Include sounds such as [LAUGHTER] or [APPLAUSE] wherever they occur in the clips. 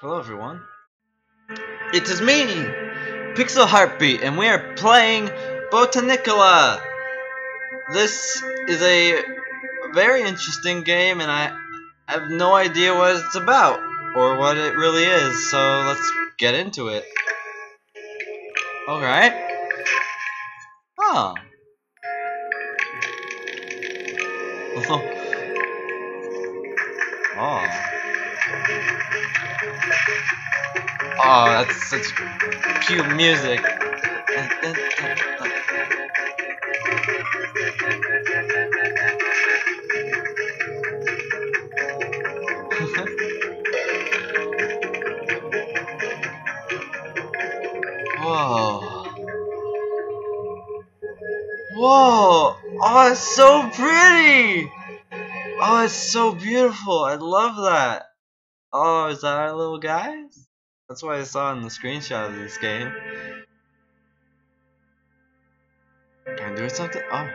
Hello everyone. It is me, Pixel Heartbeat, and we are playing Botanicola. This is a very interesting game, and I have no idea what it's about or what it really is. So let's get into it. All right. Oh. oh. [LAUGHS] Oh, that's such cute music. [LAUGHS] Whoa. Whoa! Oh, it's so pretty! Oh, it's so beautiful. I love that. Oh, is that our little guys? That's what I saw in the screenshot of this game. Can I do something? Oh.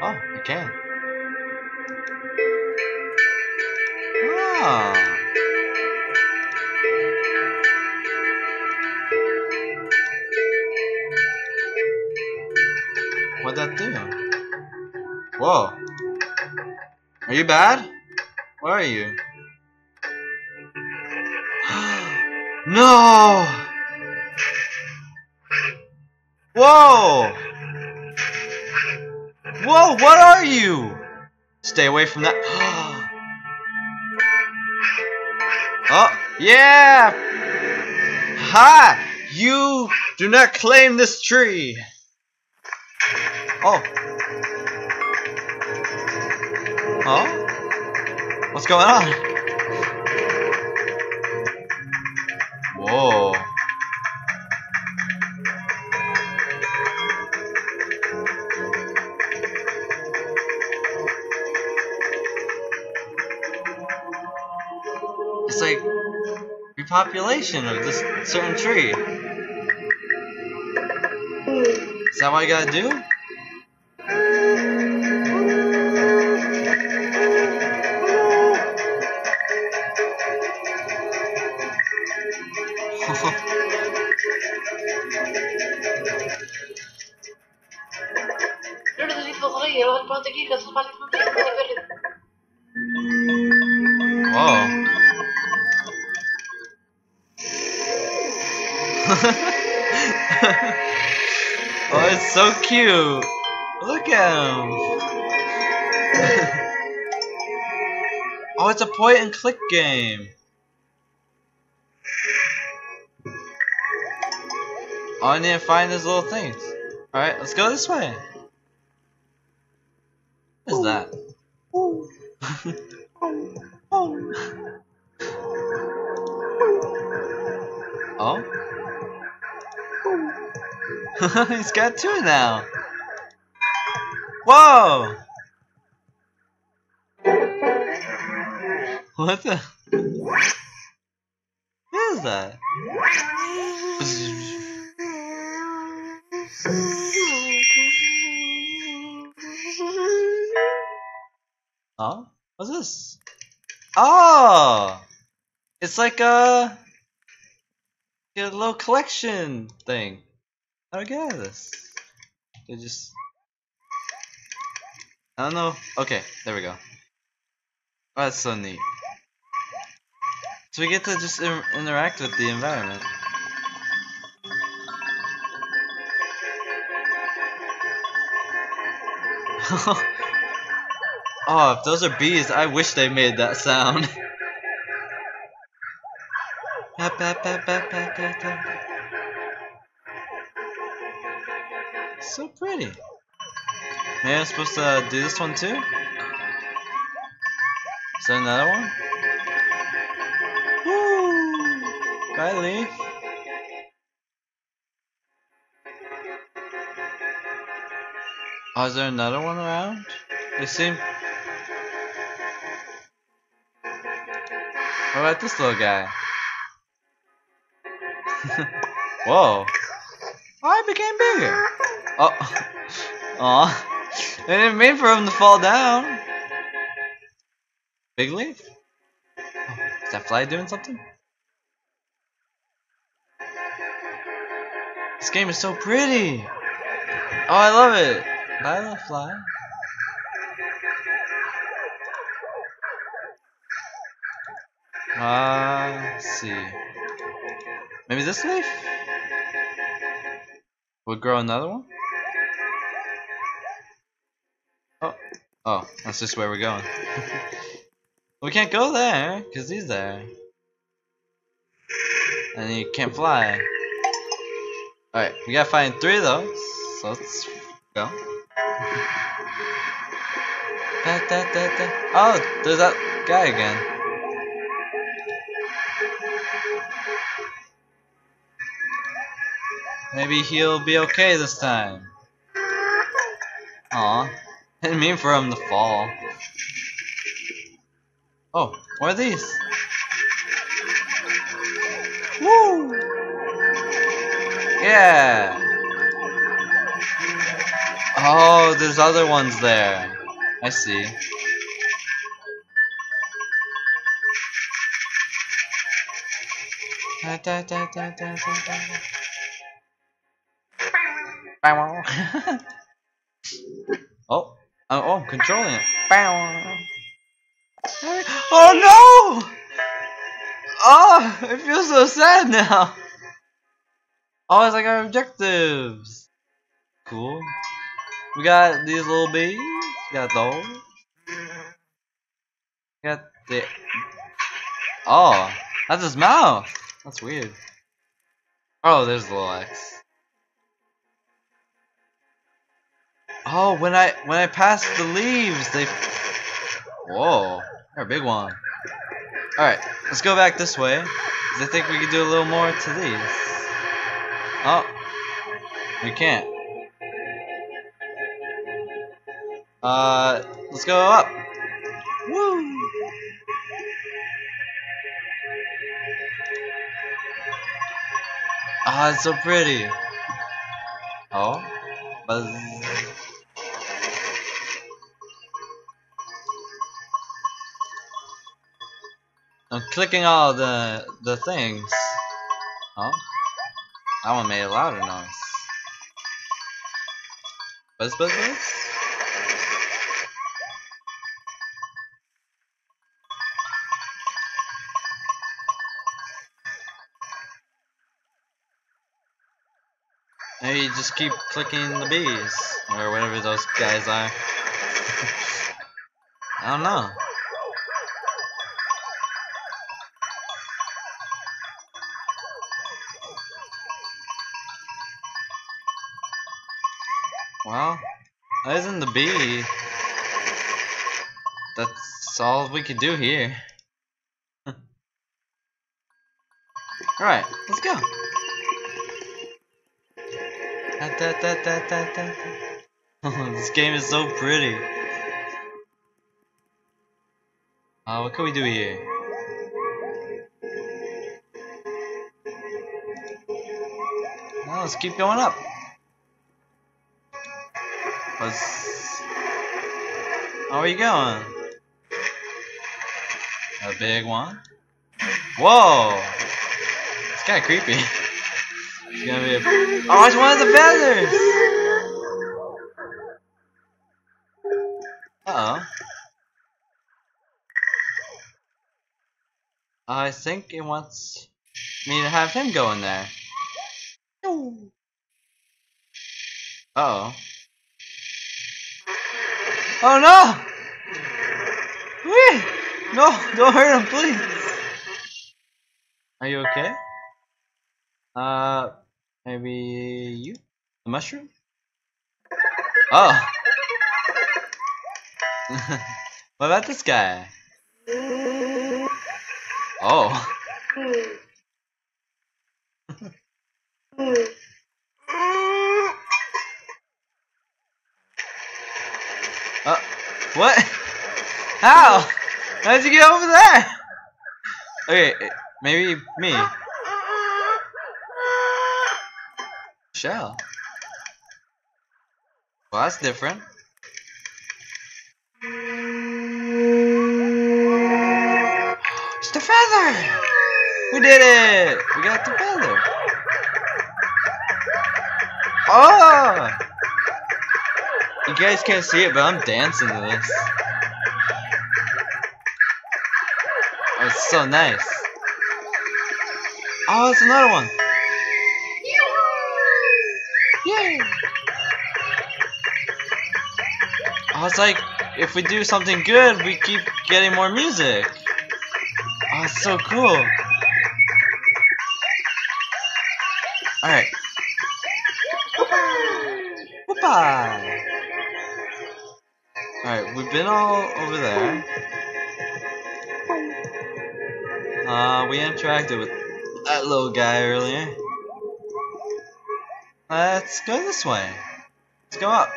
Oh, I can. Ah. What'd that do? Whoa. Are you bad? Where are you? No! Whoa! Whoa, what are you? Stay away from that. [GASPS] oh, yeah! Ha! You do not claim this tree! Oh. Oh? What's going on? Repopulation of this certain tree. Is that what I gotta do? Loro delle fotografiche, [LAUGHS] oh, it's so cute. Look at him. [LAUGHS] oh, it's a point and click game. Oh, I need to find those little things. Alright, let's go this way. What is that? [LAUGHS] Oh? [LAUGHS] He's got two now. Whoa! What the? What is that? Oh? What's this? Oh! It's like a, a little collection thing. How do I get out of this? It just. I don't know. Okay, there we go. Oh, that's so neat. So we get to just in interact with the environment. [LAUGHS] oh, if those are bees, I wish they made that sound. [LAUGHS] So pretty. Maybe I'm supposed to uh, do this one too? Is there another one? Woo! Bye. Oh, is there another one around? They seem. What about this little guy? [LAUGHS] Whoa. Oh, I became bigger. Oh. Aw. I didn't mean for him to fall down. Big leaf? Is that fly doing something? This game is so pretty. Oh, I love it. Bye, little fly. Ah, see. Maybe this leaf? Would we'll grow another one? Oh, that's just where we're going. [LAUGHS] we can't go there, because he's there. And he can't fly. Alright, we gotta find three of those. So let's go. Da, da, da, da. Oh, there's that guy again. Maybe he'll be okay this time. Aw. Didn't mean for him to fall. Oh, what are these? Woo! Yeah! Oh, there's other ones there. I see. Da, da, da, da, da, da, [LAUGHS] oh, oh, oh, I'm controlling it. BAM [GASPS] Oh no! Oh, I feel so sad now. Oh, it's like our objectives. Cool. We got these little bees. We got those. We got the. Oh, that's his mouth. That's weird. Oh, there's the little X. Oh, when I when I pass the leaves, they. Whoa, they're a big one. All right, let's go back this way. I think we can do a little more to these. Oh, we can't. Uh, let's go up. Woo! Ah, it's so pretty. Oh, buzz. I'm clicking all the the things. Oh, that one made a louder noise. Buzz, buzz, buzz. Maybe you just keep clicking the bees or whatever those guys are. [LAUGHS] I don't know. Well, that isn't the bee. That's all we could do here. [LAUGHS] Alright, let's go. [LAUGHS] This game is so pretty. Uh, what can we do here? Well, let's keep going up. Let's... How are you going? A big one? Whoa! It's kinda creepy. It's gonna be a... Oh, it's one of the feathers! Uh oh. I think it wants me to have him go in there. Uh oh. Oh no! Whee! No, don't hurt him, please. Are you okay? Uh, maybe you? The mushroom? Oh. [LAUGHS] what about this guy? Oh. Uh, what? How? How'd you get over there? Okay, maybe me. Shell. Well, that's different. It's the feather! We did it! We got the feather! Oh! You guys can't see it, but I'm dancing to this. Oh, it's so nice. Oh, it's another one. Yay! Oh, it's like if we do something good, we keep getting more music. Oh, it's so cool. Alright. Whoopah! Been all over there. Uh, we interacted with that little guy earlier. Let's go this way. Let's go up.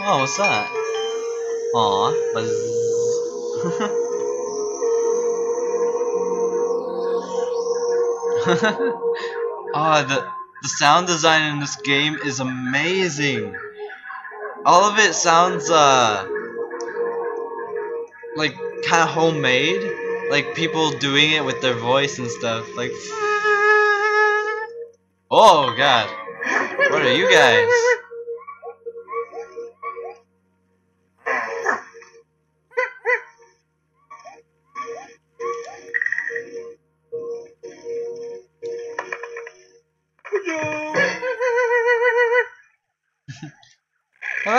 Oh, what's that? Aw, buzz. Ah, [LAUGHS] the the sound design in this game is amazing. All of it sounds uh like kind of homemade, like people doing it with their voice and stuff. Like, [LAUGHS] oh god, what are you guys?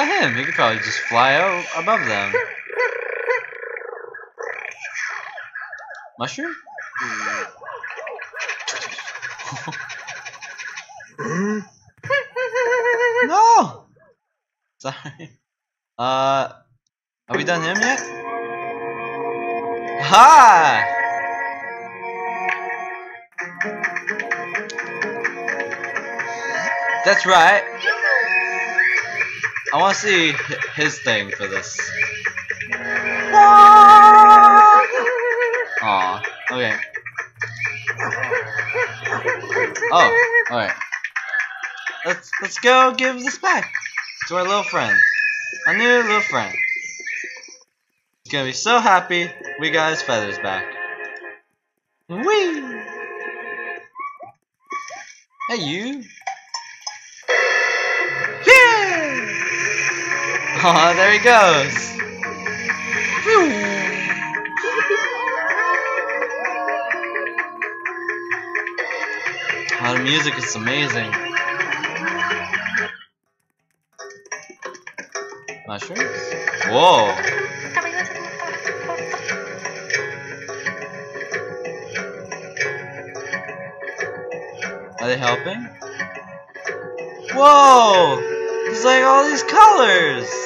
About him? He could probably just fly out above them. Mushroom? [LAUGHS] no! Sorry. Uh, have we done him yet? Ha! That's right. I want to see his thing for this. Aw, okay. Oh, alright. Let's let's go give this back to our little friend. Our new little friend. He's gonna be so happy we got his feathers back. Whee! Hey you! Aw, there he goes! Oh, the music is amazing. Mushrooms? Whoa! Are they helping? Whoa! There's like all these colors! [LAUGHS]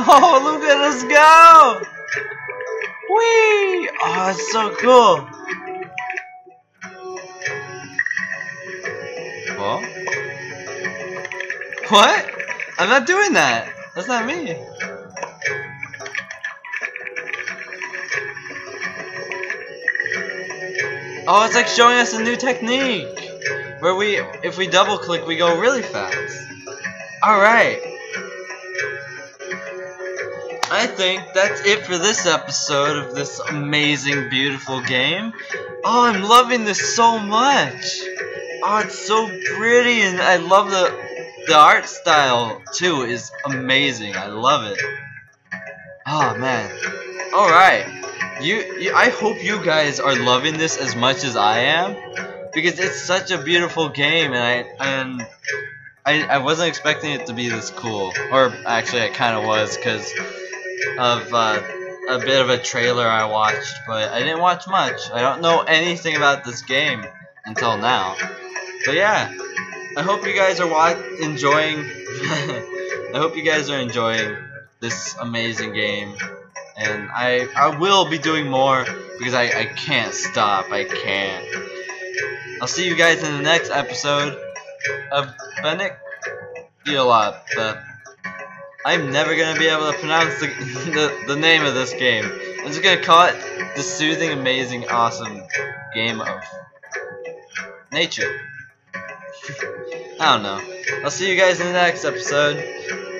Oh, look at us go! Whee! Oh, it's so cool! What? What? I'm not doing that. That's not me. Oh, it's like showing us a new technique. Where we, if we double click, we go really fast. Alright. I think that's it for this episode of this amazing, beautiful game. Oh, I'm loving this so much. Oh, it's so pretty, and I love the the art style too. is amazing. I love it. Oh man. All right. You, you, I hope you guys are loving this as much as I am, because it's such a beautiful game, and I and I, I wasn't expecting it to be this cool. Or actually, I kind of was, because of uh, a bit of a trailer I watched, but I didn't watch much. I don't know anything about this game until now. But yeah, I hope you guys are enjoying. [LAUGHS] I hope you guys are enjoying this amazing game, and I I will be doing more because I I can't stop. I can't. I'll see you guys in the next episode Dialab. But I'm never gonna be able to pronounce the, [LAUGHS] the the name of this game. I'm just gonna call it the soothing, amazing, awesome game of nature. [LAUGHS] I don't know. I'll see you guys in the next episode.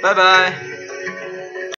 Bye bye.